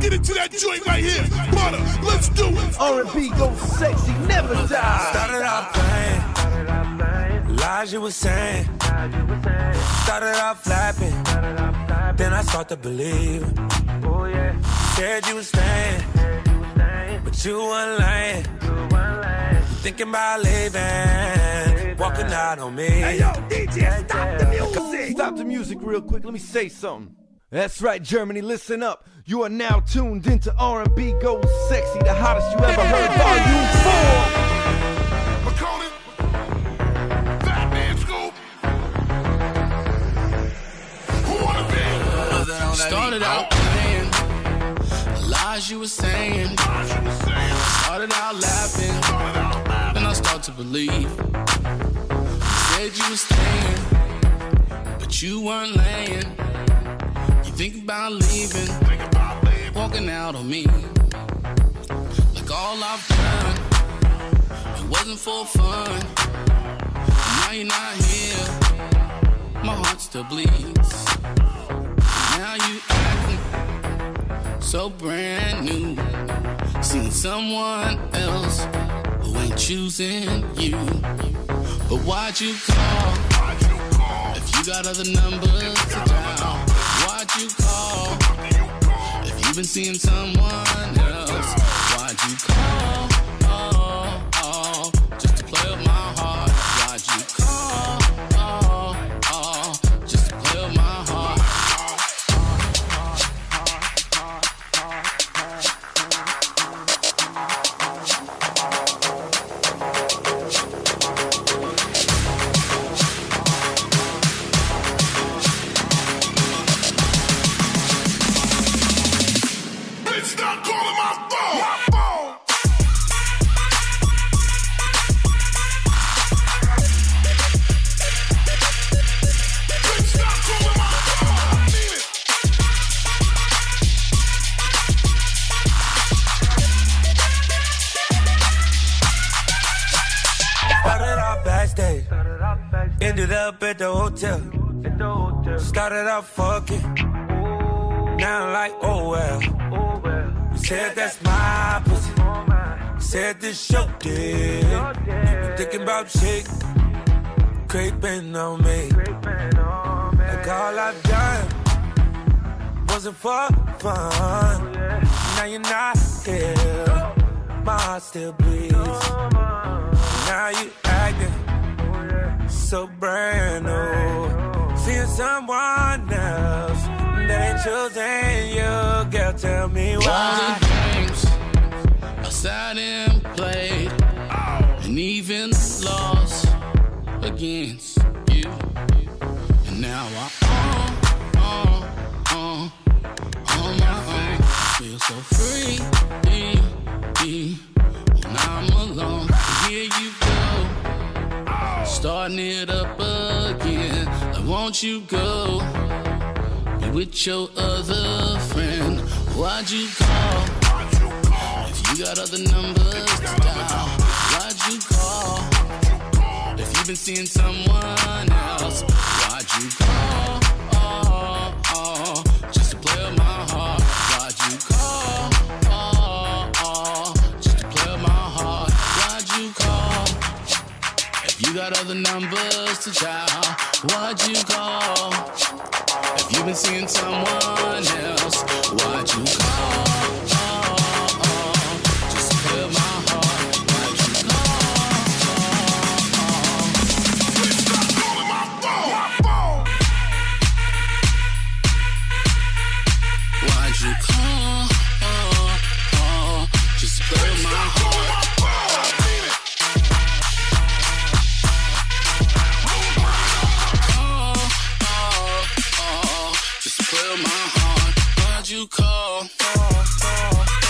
get into that joint right here. Butter, let's do it. R&B goes sexy, never die. Started off playing. Lies you were saying. Started off flapping. Then I start to believe. Said you was staying. But you weren't lying. Thinking about leaving. Walking out on me. Hey, yo, DJ, stop the music. Stop the music real quick. Let me say something. That's right, Germany, listen up. You are now tuned into R&B Goes Sexy, the hottest you ever heard, Volume 4. Makonnen, Fat Scoop. Who wanna be? Started out playing the lies you were saying. Started out laughing, then I start to believe. You said you were staying, but you weren't laying. You think about leaving, walking out on me. Like all I've done, it wasn't for fun. Now you're not here, my heart still bleeds. Now you acting so brand new. Seeing someone else who ain't choosing you. But why'd you call? If you got other numbers to dial, why'd you call? If you've been seeing someone Ended up at the hotel. Started off fucking. Now I'm like, oh well. You said that's my pussy. You said this show did. You thinking about shit. Creeping on me. Like all I've done wasn't for fun. Now you're not here. My heart still bleeds. Now you acting so brand new. Seeing someone else that ain't choosing you, girl. Tell me why. I sat and starting it up again. Like, won't you go? Be with your other friend. Why'd you call? If you got other numbers dial, why'd you call? If you've been seeing someone else, why'd you call? Got other numbers to dial, why'd you call? If you've been seeing someone else, why'd you call? Oh, oh, just to play with Fill my heart. Why'd you call? call, call.